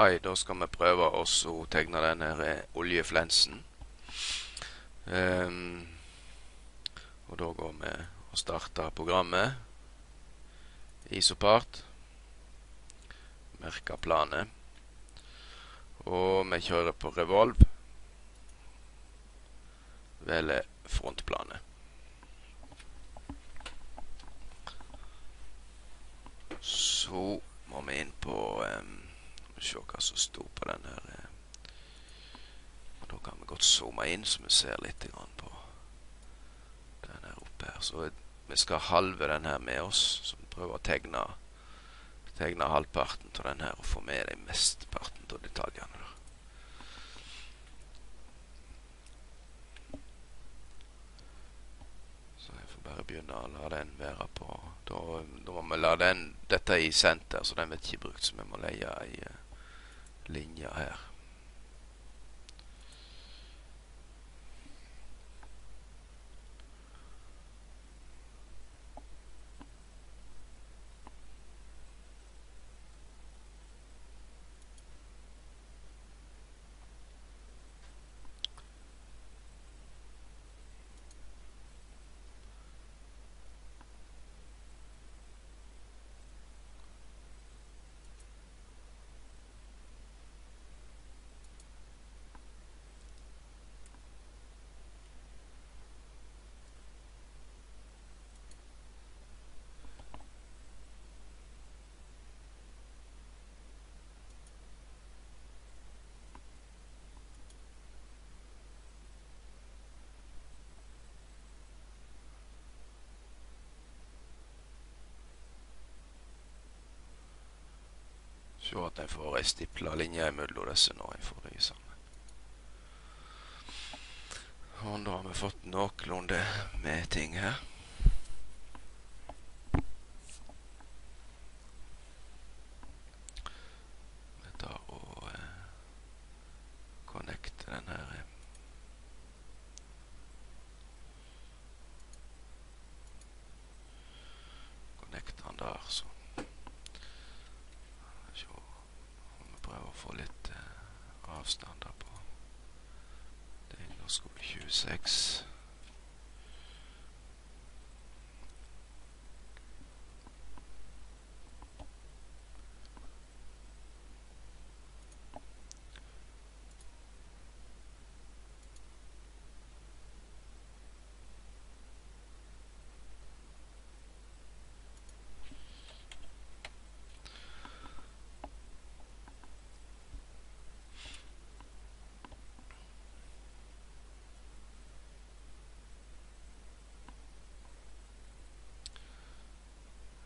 Hei, da skal vi prøve å tegne denne her oljeflensen. Um, og da går vi og starter programmet. Isopart. Merker planet. Og vi kjører på revolv. Velger frontplanet. Så må vi inn på um, Se hva som sto på den her. eh. Da kan vi godt zoome inn, så vi ser litt på den her oppe her. Så vi skal halve den her med oss, så vi prøver å tegne tegne halvparten av den her og få med de mesteparten av detaljene. Der. Så jeg får bare begynne å la den være på Da, da må vi la den Dette i senter, så den blir ikke brukt, så vi må leie ei eh, linje her. Se at jeg får ei stipla linje mellom disse når jeg får de sammen. Og da har vi fått noenlunde med ting her. Vi tar og eh, connecter den her. eh. Connecter den der, så Se om vi prøver å få litt eh, Det er Degnerskole 26.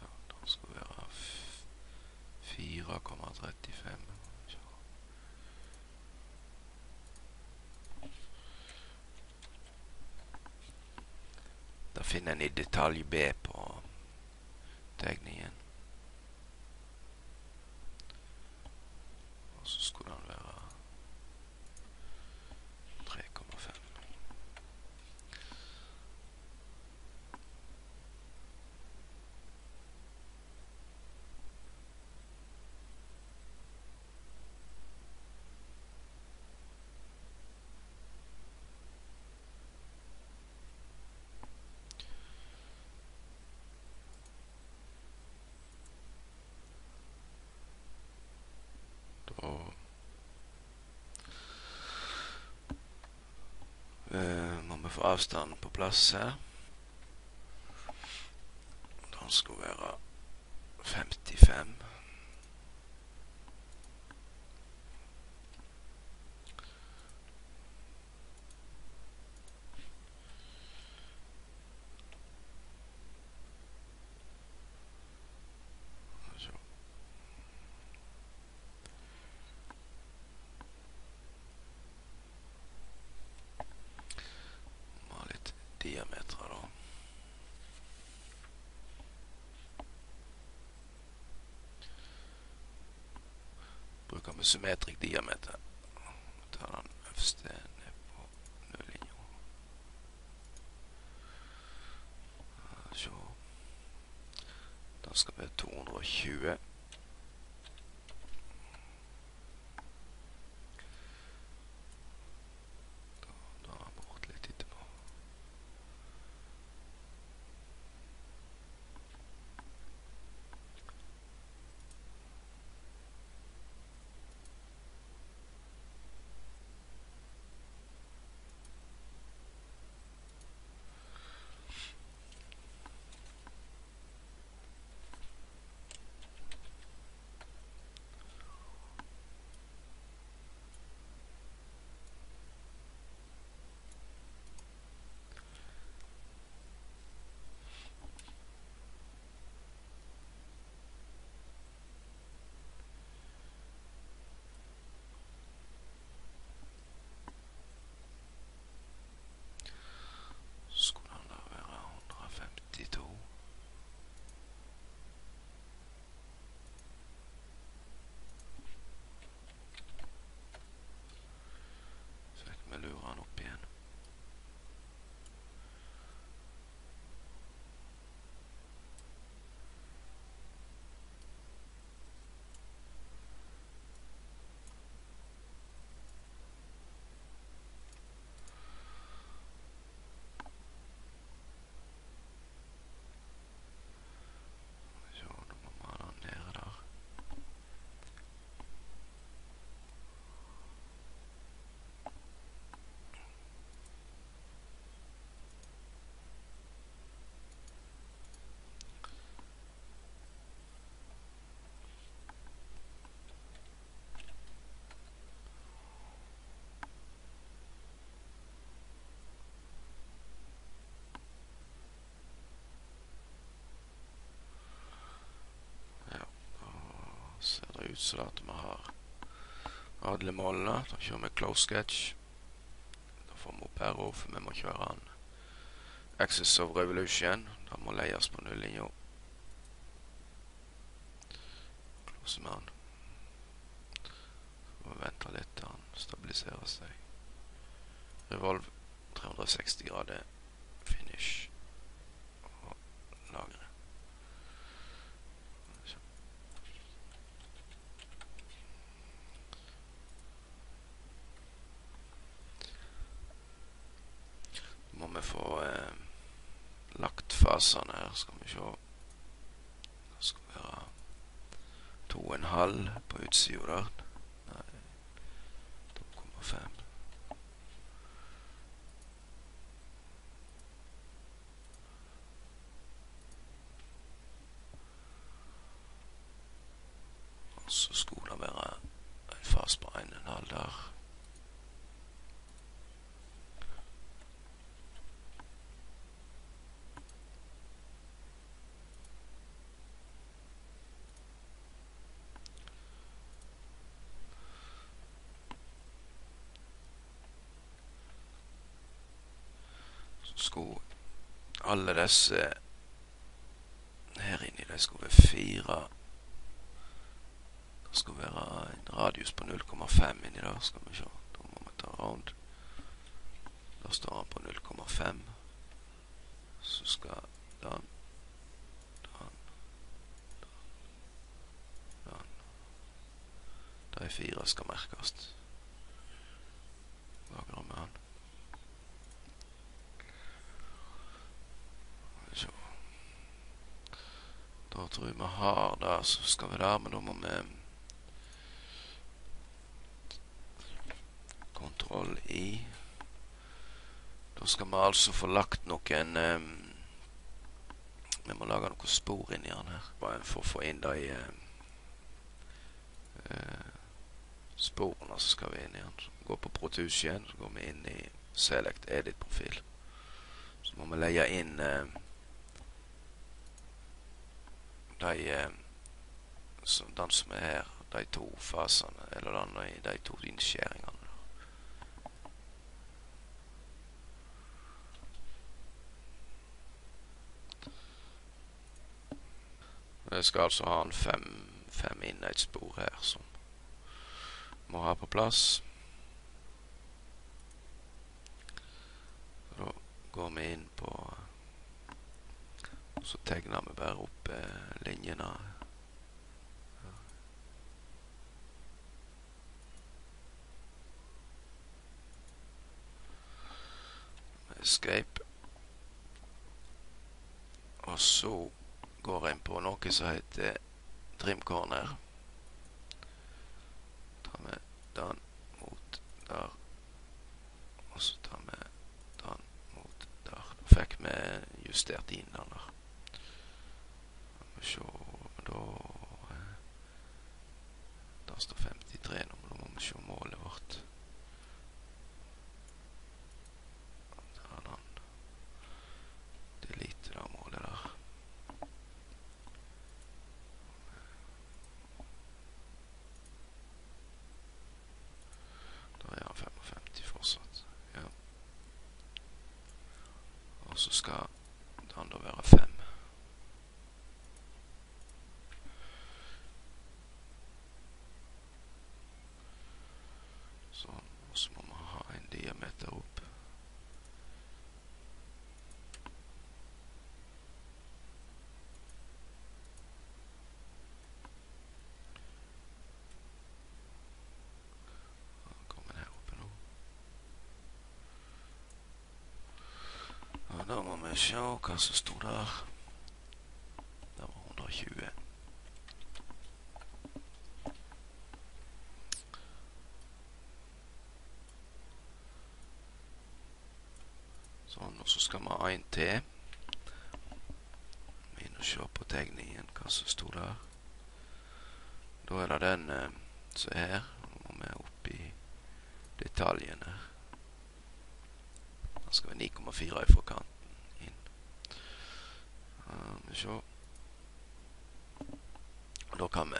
Ja, den skulle være f- 4,35. Da finner en i detalj B på tegningen. Og så skulle den være 3,5. Da eh, må vi få avstanden på plass her. Den skulle være 55. Så. Må ha litt diameter, da. Vi symmetrisk diameter. Ta den øverste ned på nullinja. Så Da skal ha 220. så at vi har alle målene. Da kjører vi close sketch. Da får vi opp arrow, for vi må kjøre en Axis of Revolution. da må leies på nullinja. Close med den. Så må vi vente litt til han stabiliserer seg. Revolve 360 grader finish og lagre. Så. Må vi få eh, lagt her, skal vi se. Det skal være to og en halv på utsida der. Nei, 2,5. Og så skulle det være en fas på en og en halv der. Så skulle alle disse her inni, de skulle være fire det skal være en radius på 0,5 inni der, skal vi se. Da må vi ta round. Da står han på 0,5. Så skal den, den, den. De fire skal merkes. Lagre med han. Skal vi se. Da tror vi vi har det, så skal vi der, men da må vi Kontroll i. Da skal vi altså få lagt noen um, Vi må lage noen spor inni den her. Bare for å få inn de um, uh, sporene så skal vi inn i den. Gå på Protus igjen, så går vi inn i Select Edit-profil. Så må vi leie inn um, de som, Den som er her, de to fasene, eller den, de to innskjæringene. Jeg skal altså ha en fem, fem innhetsspor her som må ha på plass. Da går vi inn på så tegner vi bare opp eh, linjene. Escape. Og så går jeg inn på noe som heter trim corner. Tar vi den mot der. Og så tar vi den mot der. Da fikk vi justert inn den der. Skal vi se Da eh, Der står 53 nå, men da må vi se målet vårt. Der er den. Delete det målet der. Da er han 55 fortsatt. Ja. Og så skal den da være 5. Sånn. Og så må man ha en diameter opp. Han kommer her oppe nå. Ja, da må vi se hva som sto der. Det var 120. Sånn, og så skal vi ha en til. Inn og se på tegningen, hva som sto der. Da er det den eh, som er her. Nå må vi opp i detaljene. Den skal være 9,4 ifra kanten inn. Uh, vi se. Og da kan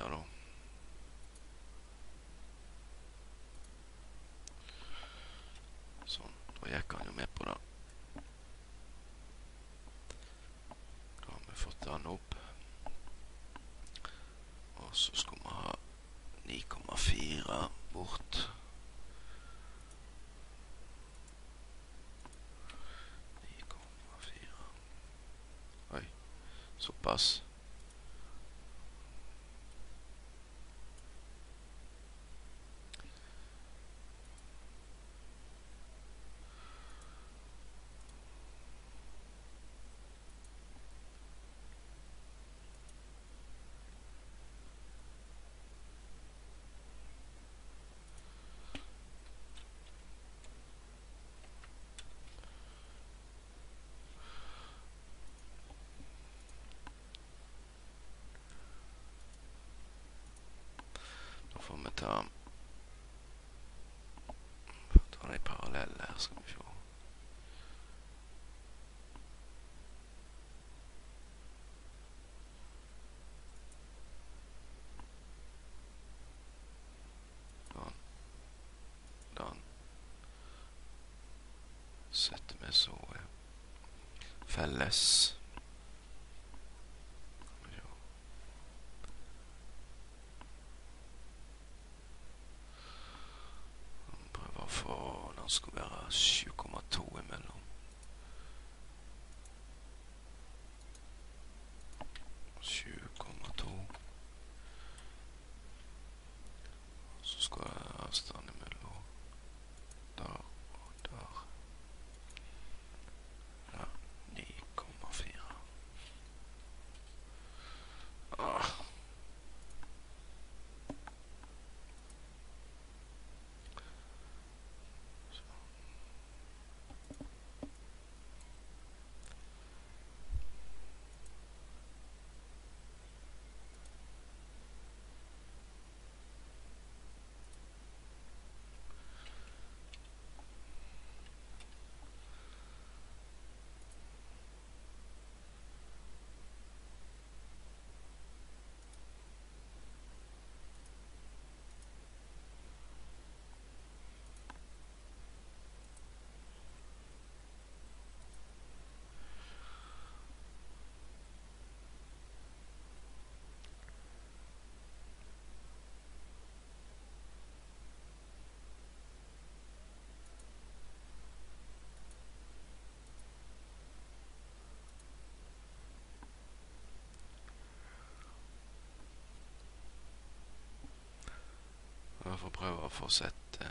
linja, da. Sånn. Da gikk han jo med på det. Da har vi fått den opp. Og så skal vi ha 9,4 bort. 9,4 Oi. Såpass. Less. og prøve å fortsette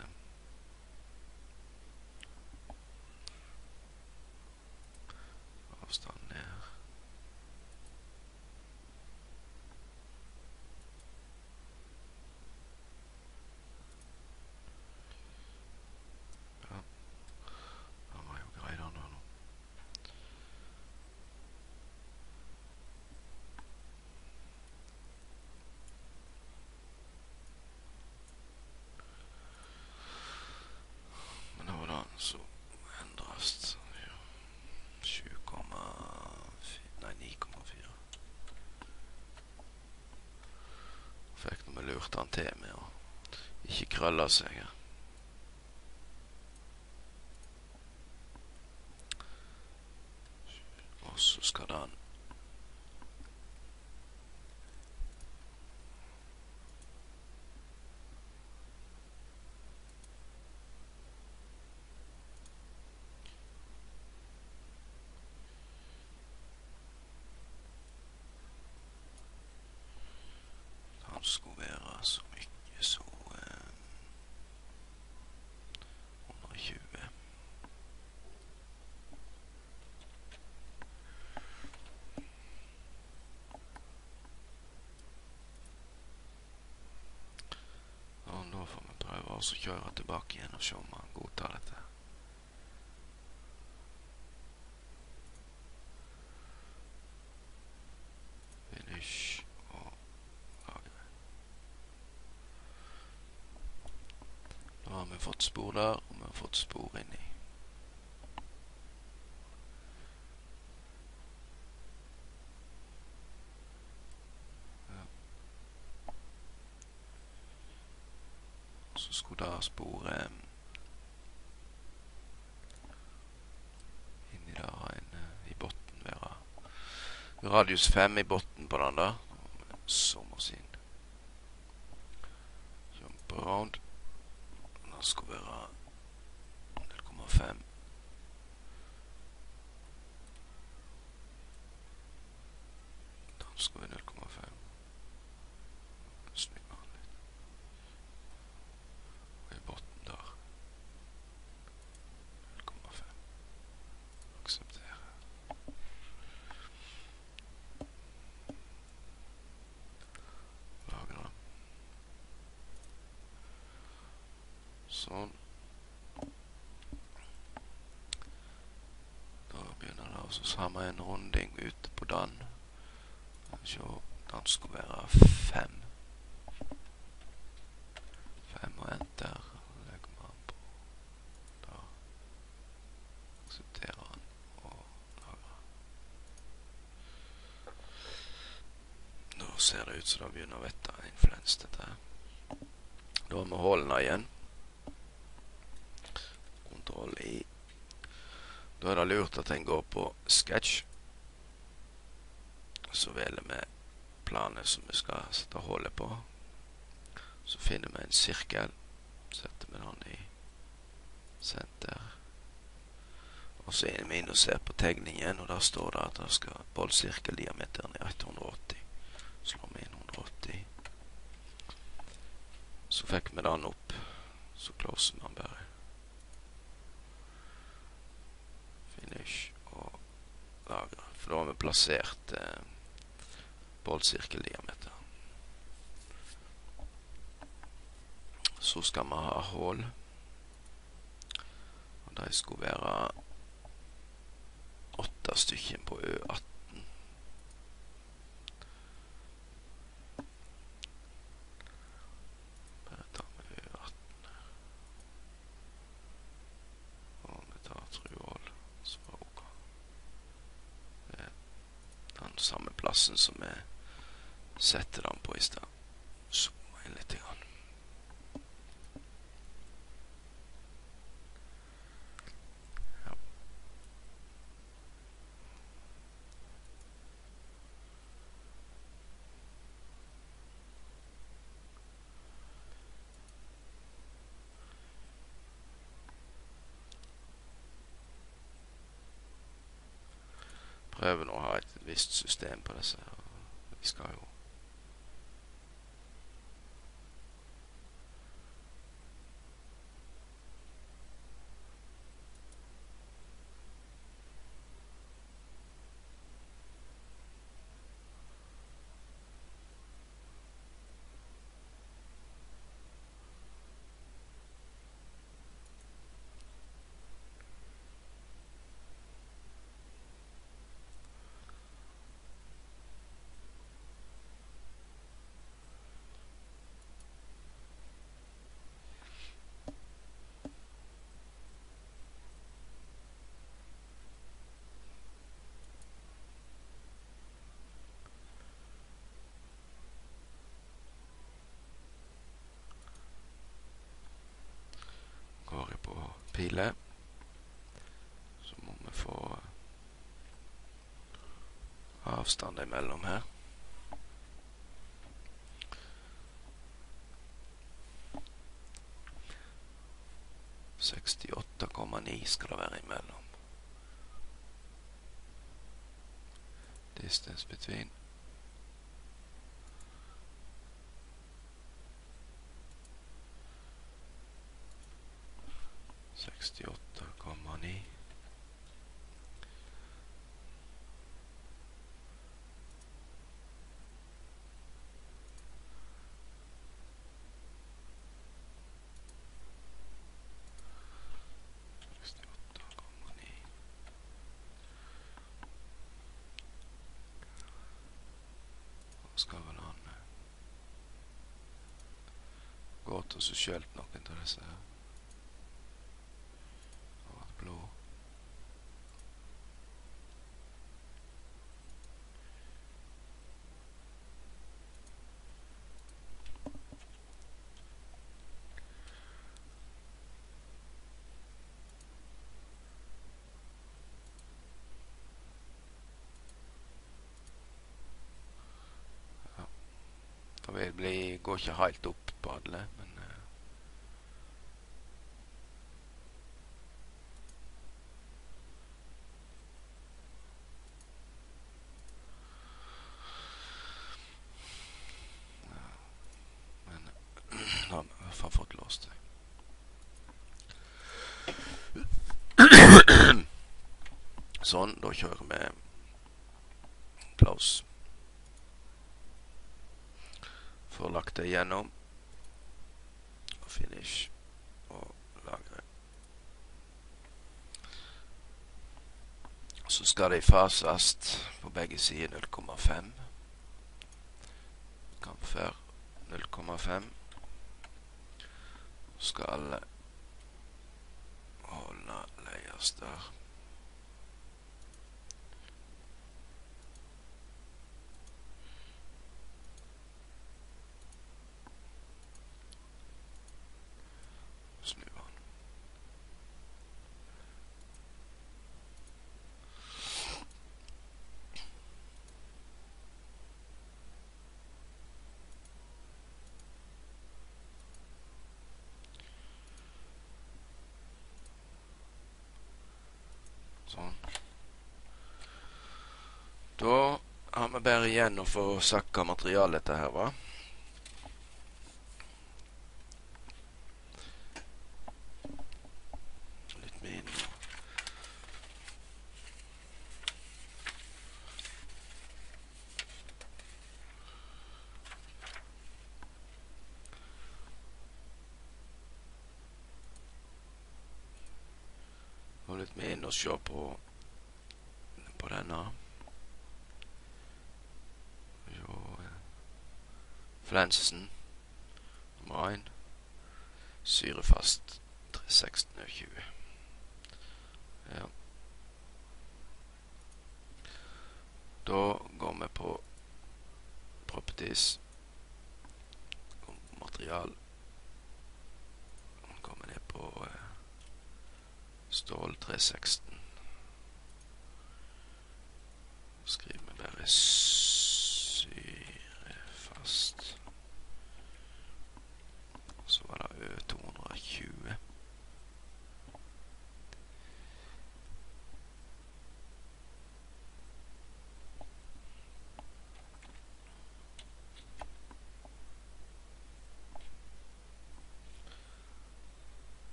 hørte han til med å ikke krølle seg. Vi kjører jeg tilbake igjen og ser om han godtar dette. Finish og lagre. Nå har vi fått spor der, og vi har fått spor inni. Ja. Så skulle da sporet em, inni der en eh, i botten være radius 5 i botten på den der. Inn. Jump around. Den skal være 0,5. Den skal være 0,5. Snu den litt. Og i botten der. 0,5. Akseptere. Lagre. Sånn. Da ha med en runding ute på Dan. Så Dan skulle være fem. Fem og enter. Legger man på der. Aksepterer han og lagrer. Nå ser det ut som det begynner å vette influens, dette her. Da har vi hullene igjen. Kontroll i. Da er det lurt at en går på sketch. Så velger vi planet som vi skal sette hullet på. Så finner vi en sirkel. Setter vi den i senter. Og så er vi inne og ser på tegningen, og der står det at det skal bollsirkeldiameteren er 180. Slår vi inn 180. Så fikk vi den opp. Så closer vi den bare. Finish og lagre. For da har vi plassert eh, bollsirkeldiameter. Så skal vi ha hull. Og de skulle være åtte stykker på Ø18. Bare ta med Ø18 her. Og vi tar Truvoll, så var OK. Det er den samme plassen som vi setter den på i stad. Zoome inn litt. Grann. Ja. Prøver nå et visst system på disse. Vi skal jo går jeg på pile. Så må vi få avstand imellom her. Sekstiåtte komma ni skal det være imellom. Distance between Sekstiåtte komma ni. Sekstiåtte komma ni. Hva skal vel han eh, gå til seg sjøl, noen av disse her? Og at blå Ja. Det Går ikke helt opp på alle, men da har vi fått låst det. Sånn, da kjører vi close. Lagt igjennom. Og finish. Og lagre. Så skal de fases på begge sider 0,5. Kamfer 0,5. Skal holde leies der. Snu han. Sånn. Da har vi bare igjen å få sakka materialet dette her, va? Litt mer inn. Og inn se på på denne. Flensen nummer én. Syrefast 1620. Ja. Da går vi på properties. Material. Kommer ned på eh, stål 316. Skriv meg bare syrefast. Så var det over 220.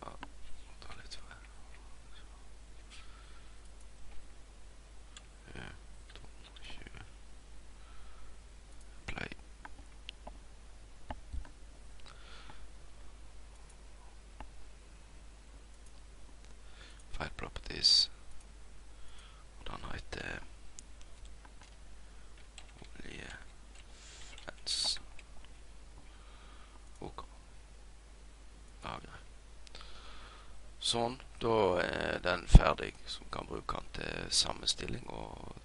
Ja, ta litt for Ja, 220. Play. File properties. Og den heter oljeflens. OK. Lagre. Sånn. Da er den ferdig, så vi kan bruke den til sammenstilling og.